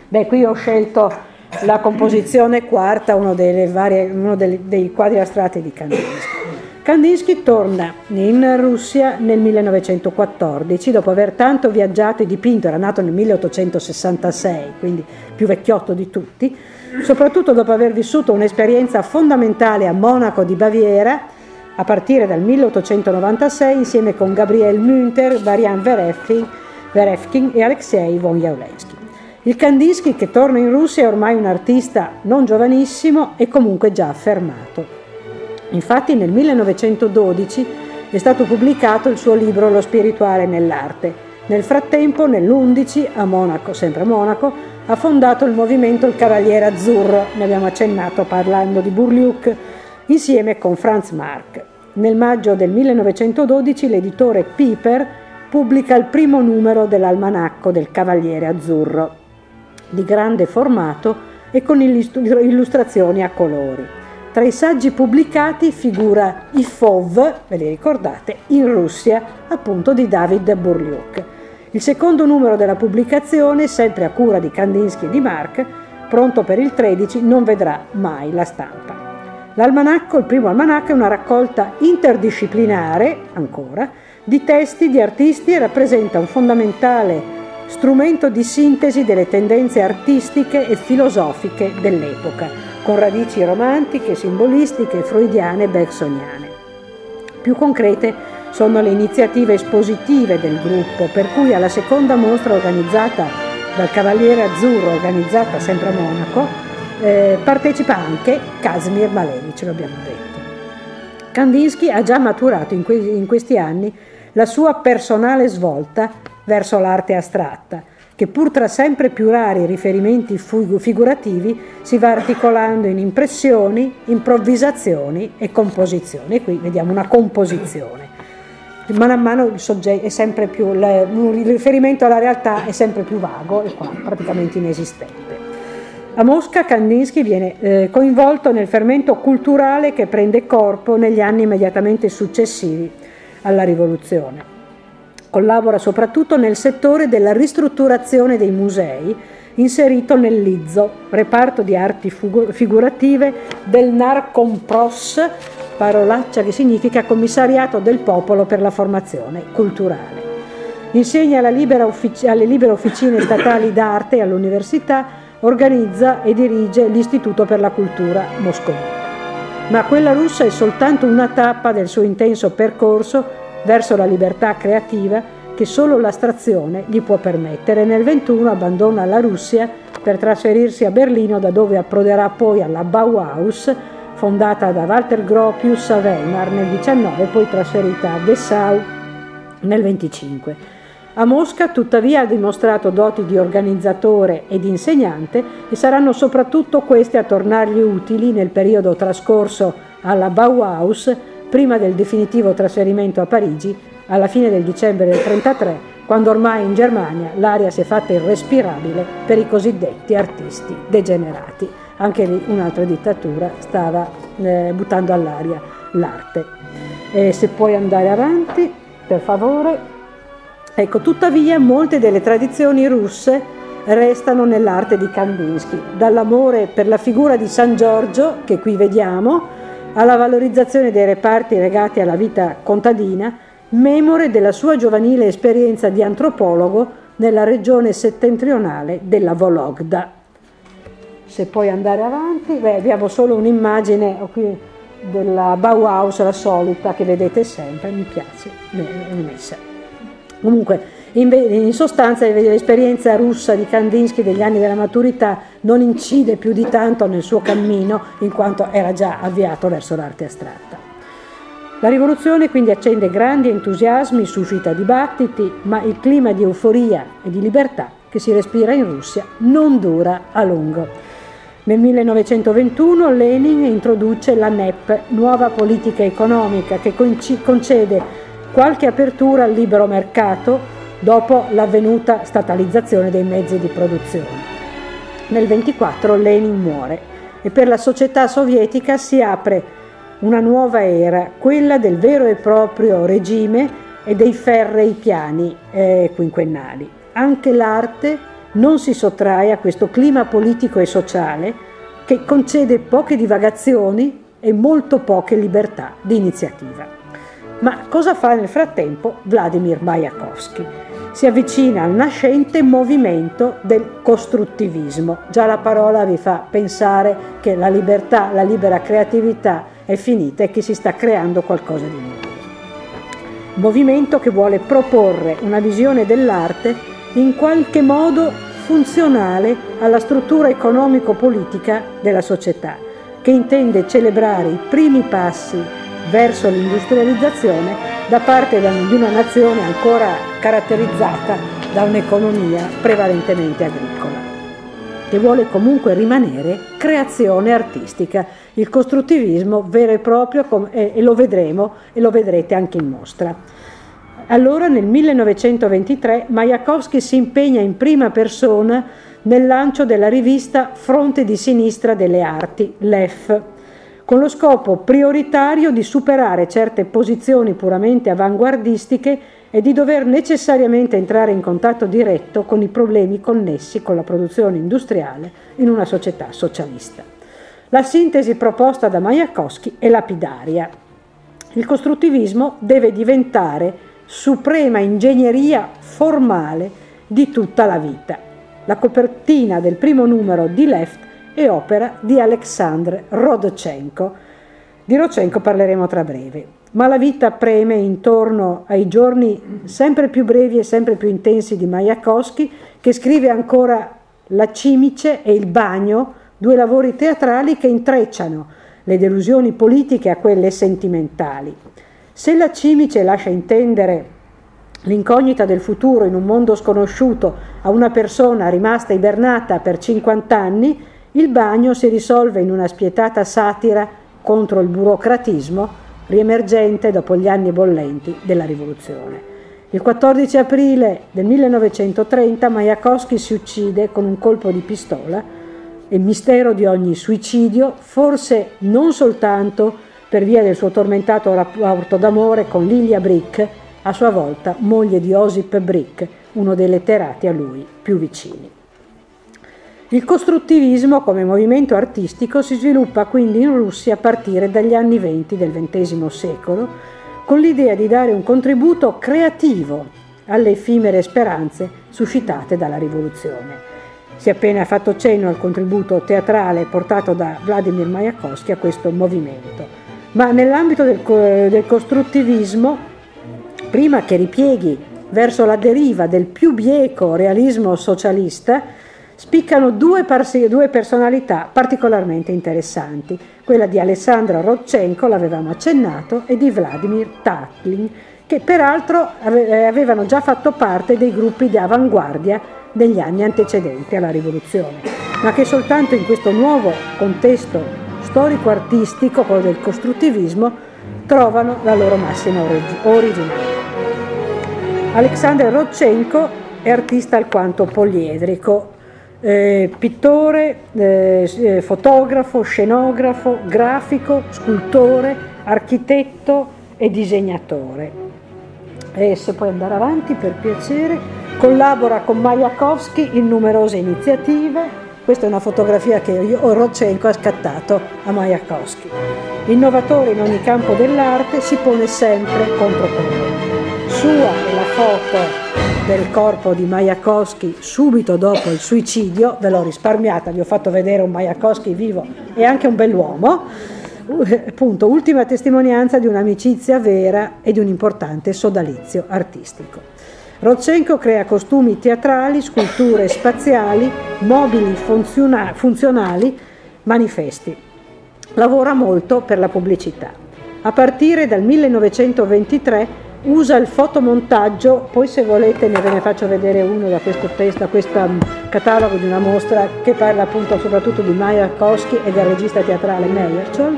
Beh, qui ho scelto la composizione quarta, uno, varie, uno dei, dei quadri astratti di Kandinsky. Kandinsky torna in Russia nel 1914, dopo aver tanto viaggiato e dipinto, era nato nel 1866, quindi più vecchiotto di tutti, soprattutto dopo aver vissuto un'esperienza fondamentale a Monaco di Baviera, a partire dal 1896 insieme con Gabriel Münter, Varian Verefkin e Alexei von Jaulensky. Il Kandinsky che torna in Russia è ormai un artista non giovanissimo e comunque già affermato. Infatti nel 1912 è stato pubblicato il suo libro Lo spirituale nell'arte. Nel frattempo, nell'11, a Monaco, sempre a Monaco, ha fondato il movimento Il Cavaliere Azzurro, ne abbiamo accennato parlando di Burliuk, insieme con Franz Marc. Nel maggio del 1912 l'editore Piper pubblica il primo numero dell'almanacco del Cavaliere Azzurro, di grande formato e con illustrazioni a colori. Tra i saggi pubblicati figura I Fov, ve li ricordate, in Russia, appunto di David Burliuk. Il secondo numero della pubblicazione, sempre a cura di Kandinsky e di Mark, pronto per il 13, non vedrà mai la stampa. L'almanacco, il primo almanacco, è una raccolta interdisciplinare, ancora, di testi di artisti e rappresenta un fondamentale strumento di sintesi delle tendenze artistiche e filosofiche dell'epoca con radici romantiche, simbolistiche, freudiane e bergsoniane. Più concrete sono le iniziative espositive del gruppo, per cui alla seconda mostra organizzata dal Cavaliere Azzurro, organizzata sempre a Monaco, eh, partecipa anche Casimir Malevich, lo abbiamo detto. Kandinsky ha già maturato in, que- in questi anni la sua personale svolta verso l'arte astratta, che pur tra sempre più rari riferimenti figurativi si va articolando in impressioni, improvvisazioni e composizioni. E qui vediamo una composizione. Mano a mano il soggetto è sempre più, il riferimento alla realtà è sempre più vago e qua praticamente inesistente. A Mosca Kandinsky viene eh, coinvolto nel fermento culturale che prende corpo negli anni immediatamente successivi alla rivoluzione. Collabora soprattutto nel settore della ristrutturazione dei musei, inserito nel Lizzo, reparto di arti figurative del Narcompros, parolaccia che significa Commissariato del Popolo per la Formazione Culturale. Insegna offic- alle libere officine statali d'arte all'università, organizza e dirige l'Istituto per la Cultura Moscovita. Ma quella russa è soltanto una tappa del suo intenso percorso verso la libertà creativa che solo l'astrazione gli può permettere. Nel 21 abbandona la Russia per trasferirsi a Berlino da dove approderà poi alla Bauhaus fondata da Walter Gropius a Weimar nel 19 e poi trasferita a Dessau nel 25. A Mosca tuttavia ha dimostrato doti di organizzatore e di insegnante e saranno soprattutto queste a tornargli utili nel periodo trascorso alla Bauhaus prima del definitivo trasferimento a Parigi alla fine del dicembre del 1933, quando ormai in Germania l'aria si è fatta irrespirabile per i cosiddetti artisti degenerati. Anche lì un'altra dittatura stava eh, buttando all'aria l'arte. E se puoi andare avanti, per favore. Ecco, tuttavia molte delle tradizioni russe restano nell'arte di Kandinsky, dall'amore per la figura di San Giorgio, che qui vediamo, alla valorizzazione dei reparti legati alla vita contadina, memore della sua giovanile esperienza di antropologo nella regione settentrionale della Vologda. Se puoi andare avanti, beh, abbiamo solo un'immagine qui della Bauhaus, la solita, che vedete sempre, mi piace, è messa. Comunque, in, in sostanza l'esperienza russa di Kandinsky degli anni della maturità non incide più di tanto nel suo cammino in quanto era già avviato verso l'arte astratta. La rivoluzione quindi accende grandi entusiasmi, suscita dibattiti, ma il clima di euforia e di libertà che si respira in Russia non dura a lungo. Nel 1921 Lenin introduce la NEP, nuova politica economica, che concede qualche apertura al libero mercato dopo l'avvenuta statalizzazione dei mezzi di produzione. Nel 24 Lenin muore e per la società sovietica si apre una nuova era, quella del vero e proprio regime e dei ferrei piani eh, quinquennali. Anche l'arte non si sottrae a questo clima politico e sociale che concede poche divagazioni e molto poche libertà di iniziativa. Ma cosa fa nel frattempo Vladimir Mayakovsky? Si avvicina al nascente movimento del costruttivismo. Già la parola vi fa pensare che la libertà, la libera creatività è finita e che si sta creando qualcosa di nuovo. Movimento che vuole proporre una visione dell'arte in qualche modo funzionale alla struttura economico-politica della società, che intende celebrare i primi passi verso l'industrializzazione da parte di una nazione ancora caratterizzata da un'economia prevalentemente agricola, che vuole comunque rimanere creazione artistica, il costruttivismo vero e proprio e lo vedremo e lo vedrete anche in mostra. Allora nel 1923 Majakovsky si impegna in prima persona nel lancio della rivista Fronte di Sinistra delle Arti, l'EF, con lo scopo prioritario di superare certe posizioni puramente avanguardistiche e di dover necessariamente entrare in contatto diretto con i problemi connessi con la produzione industriale in una società socialista. La sintesi proposta da Majakovsky è lapidaria. Il costruttivismo deve diventare suprema ingegneria formale di tutta la vita. La copertina del primo numero di Left e opera di Alexandr Rodchenko. Di Rodchenko parleremo tra breve, ma la vita preme intorno ai giorni sempre più brevi e sempre più intensi di Majakovsky, che scrive ancora La cimice e il bagno, due lavori teatrali che intrecciano le delusioni politiche a quelle sentimentali. Se la cimice lascia intendere l'incognita del futuro in un mondo sconosciuto a una persona rimasta ibernata per 50 anni, il bagno si risolve in una spietata satira contro il burocratismo riemergente dopo gli anni bollenti della rivoluzione. Il 14 aprile del 1930 Majakovsky si uccide con un colpo di pistola il mistero di ogni suicidio, forse non soltanto per via del suo tormentato rapporto d'amore con Lilia Brick, a sua volta moglie di Osip Brick, uno dei letterati a lui più vicini. Il costruttivismo come movimento artistico si sviluppa quindi in Russia a partire dagli anni venti del XX secolo, con l'idea di dare un contributo creativo alle effimere speranze suscitate dalla rivoluzione. Si è appena fatto cenno al contributo teatrale portato da Vladimir Mayakovsky a questo movimento, ma nell'ambito del, del costruttivismo, prima che ripieghi verso la deriva del più bieco realismo socialista, spiccano due, due, personalità particolarmente interessanti, quella di Alessandro Rodchenko, l'avevamo accennato, e di Vladimir Tatlin, che peraltro eh, avevano già fatto parte dei gruppi di avanguardia degli anni antecedenti alla rivoluzione, ma che soltanto in questo nuovo contesto storico-artistico, quello del costruttivismo, trovano la loro massima originalità. Alexander Rodchenko è artista alquanto poliedrico, eh, pittore, eh, eh, fotografo, scenografo, grafico, scultore, architetto e disegnatore. E se puoi andare avanti per piacere, collabora con Majakowski in numerose iniziative. Questa è una fotografia che Rodchenko ha scattato a Majakowski. Innovatore in ogni campo dell'arte, si pone sempre contro corrente. Sua è la foto del corpo di Majakowski subito dopo il suicidio, ve l'ho risparmiata, vi ho fatto vedere un Majakowski vivo e anche un bell'uomo, appunto, ultima testimonianza di un'amicizia vera e di un importante sodalizio artistico. Rodchenko crea costumi teatrali, sculture spaziali, mobili funziona- funzionali, manifesti. Lavora molto per la pubblicità. A partire dal 1923 usa il fotomontaggio, poi se volete ne ve ne faccio vedere uno da questo, da questo um, catalogo di una mostra che parla appunto soprattutto di Majakowski e del regista teatrale Meyercholl.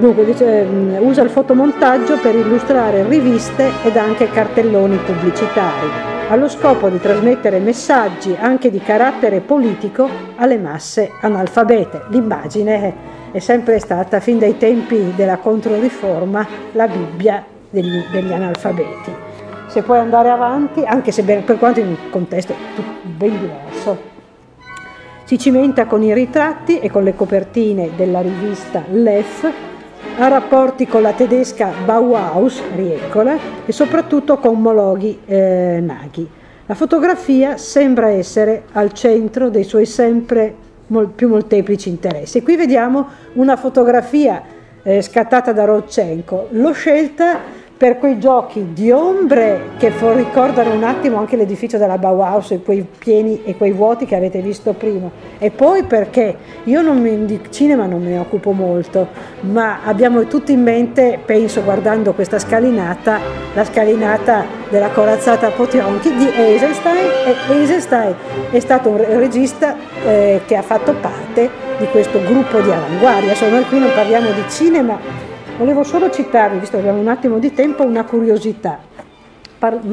Dunque dice, um, usa il fotomontaggio per illustrare riviste ed anche cartelloni pubblicitari, allo scopo di trasmettere messaggi anche di carattere politico alle masse analfabete. L'immagine è sempre stata, fin dai tempi della Controriforma, la Bibbia degli, degli analfabeti. Se puoi andare avanti, anche se per quanto in un contesto ben diverso. Si cimenta con i ritratti e con le copertine della rivista Lef, ha rapporti con la tedesca Bauhaus, Rieccola, e soprattutto con omologhi eh, Naghi. La fotografia sembra essere al centro dei suoi sempre più molteplici interessi. Qui vediamo una fotografia eh, scattata da Rodchenko. L'ho scelta per quei giochi di ombre che ricordano un attimo anche l'edificio della Bauhaus e quei pieni e quei vuoti che avete visto prima. E poi perché? Io mi, di cinema non me ne occupo molto ma abbiamo tutti in mente penso guardando questa scalinata la scalinata della corazzata Potionchi di Eisenstein. E Eisenstein è stato un regista eh, che ha fatto parte di questo gruppo di avanguardia. Adesso noi qui non parliamo di cinema Volevo solo citarvi, visto che abbiamo un attimo di tempo, una curiosità.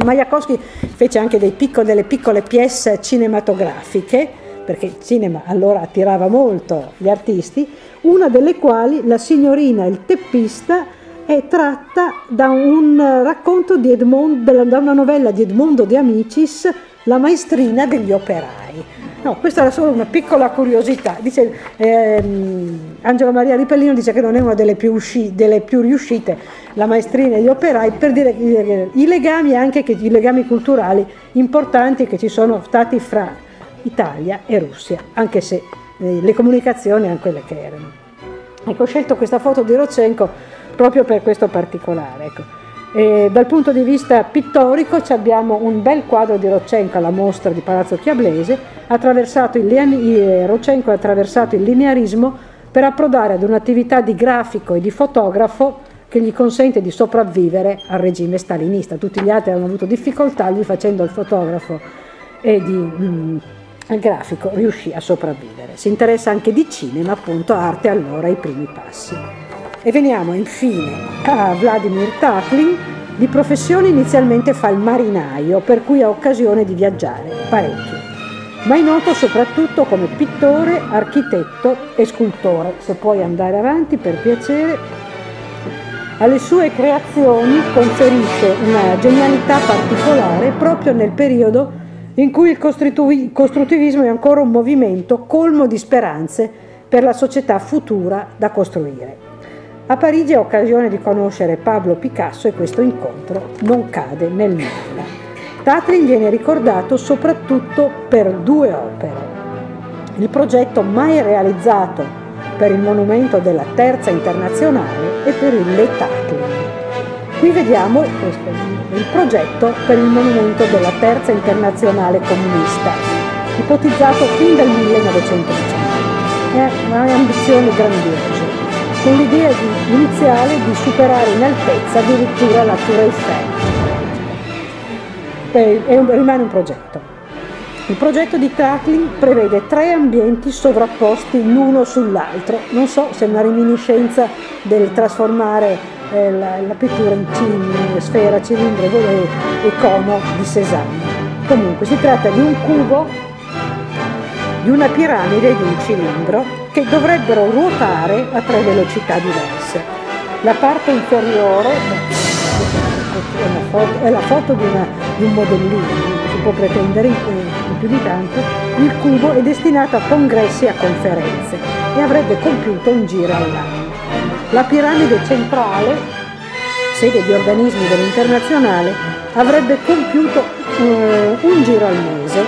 Majakowski fece anche piccoli, delle piccole pièce cinematografiche, perché il cinema allora attirava molto gli artisti, una delle quali, La signorina il teppista, è tratta da un racconto di Edmond, da una novella di Edmondo De Amicis, La maestrina degli operai. No, questa era solo una piccola curiosità. Dice, ehm, Angelo Maria Ripellino dice che non è una delle più, usci, delle più riuscite, la maestrina degli operai, per dire che i legami, anche che, i legami culturali importanti che ci sono stati fra Italia e Russia, anche se eh, le comunicazioni erano quelle che erano. Ecco, ho scelto questa foto di Rocenco proprio per questo particolare. Ecco. E dal punto di vista pittorico abbiamo un bel quadro di Roccenco alla mostra di Palazzo Chiablese, attraversato il, eh, Roccenco ha attraversato il linearismo per approdare ad un'attività di grafico e di fotografo che gli consente di sopravvivere al regime stalinista. Tutti gli altri hanno avuto difficoltà, lui facendo il fotografo e di, mm, il grafico riuscì a sopravvivere. Si interessa anche di cinema, appunto, arte allora i primi passi. E veniamo infine a Vladimir Tatlin, di professione inizialmente fa il marinaio, per cui ha occasione di viaggiare parecchio, ma è noto soprattutto come pittore, architetto e scultore. Se puoi andare avanti per piacere, alle sue creazioni conferisce una genialità particolare proprio nel periodo in cui il costruttivismo è ancora un movimento colmo di speranze per la società futura da costruire. A Parigi ha occasione di conoscere Pablo Picasso e questo incontro non cade nel nulla. Tatrin viene ricordato soprattutto per due opere. Il progetto mai realizzato per il monumento della Terza Internazionale e per il Le Tatlin. Qui vediamo questo, il progetto per il monumento della Terza Internazionale Comunista, ipotizzato fin dal 1918. È un'ambizione grandiosa con l'idea di, iniziale di superare in altezza addirittura la Tour Eiffel. Un, rimane un progetto. Il progetto di Tackling prevede tre ambienti sovrapposti l'uno sull'altro. Non so se è una reminiscenza del trasformare eh, la, la, pittura in cin, sfera, cilindro e, e cono di Cézanne. Comunque si tratta di un cubo, di una piramide e di un cilindro che dovrebbero ruotare a tre velocità diverse. La parte inferiore è, una foto, è la foto di, una, di, un modellino, non si può pretendere in più di tanto, il cubo è destinato a congressi e a conferenze e avrebbe compiuto un giro all'anno. La piramide centrale, sede di organismi dell'internazionale, avrebbe compiuto uh, un giro al mese,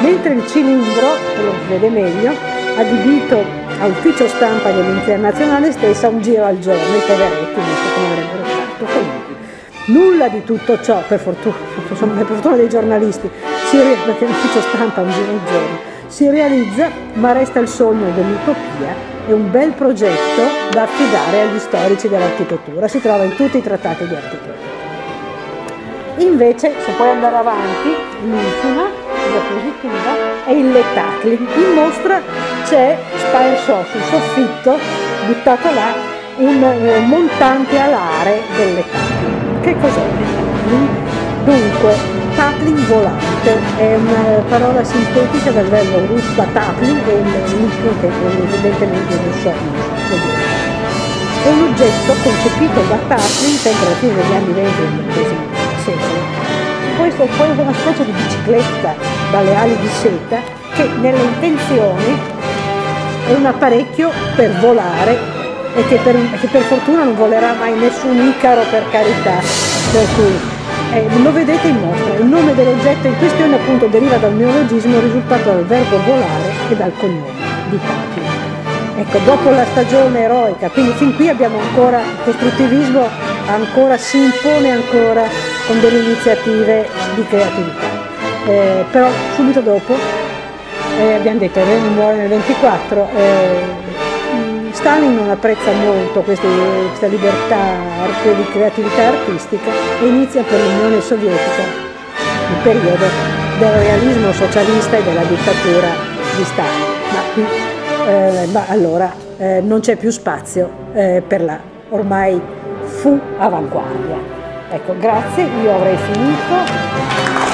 mentre il cilindro, lo vede meglio, adibito a ufficio stampa dell'internazionale stessa un giro al giorno, i poveretti non so come avrebbero fatto. Comunque, nulla di tutto ciò, per fortuna, per fortuna dei giornalisti, si, perché l'ufficio stampa un giro al giorno, si realizza, ma resta il sogno dell'utopia è un bel progetto da affidare agli storici dell'architettura, si trova in tutti i trattati di architettura. Invece, se puoi andare avanti, l'ultima diapositiva è il Letatli. In mostra c'è sparso sul soffitto, buttato là, un eh, montante alare del Letatli. Che cos'è Letatli? Dunque, Tapling volante è una parola sintetica del verbo russo tapling e il link che evidentemente non so, È un oggetto concepito da Tapling sempre alla fine degli anni 20 del secolo. Questo è poi una specie di bicicletta dalle ali di seta che nelle intenzioni è un apparecchio per volare e che per, che per fortuna non volerà mai nessun Icaro per carità. Per cui eh, lo vedete in mostra, il nome dell'oggetto in questione appunto deriva dal neologismo risultato dal verbo volare e dal cognome di Tapio. Ecco, dopo la stagione eroica, quindi fin qui abbiamo ancora, il costruttivismo ancora si impone ancora con delle iniziative di creatività. Eh, però subito dopo, eh, abbiamo detto, Lenin muore nel 24, eh, Stalin non apprezza molto queste, questa libertà di creatività artistica e inizia per l'Unione Sovietica il periodo del realismo socialista e della dittatura di Stalin. Ma qui eh, ma allora eh, non c'è più spazio eh, per la ormai fu avanguardia. Ecco, grazie, io avrei finito.